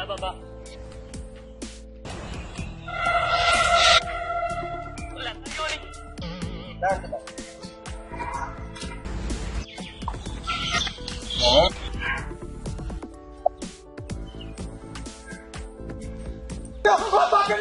来吧，宝。哦！啊！爸爸，给你！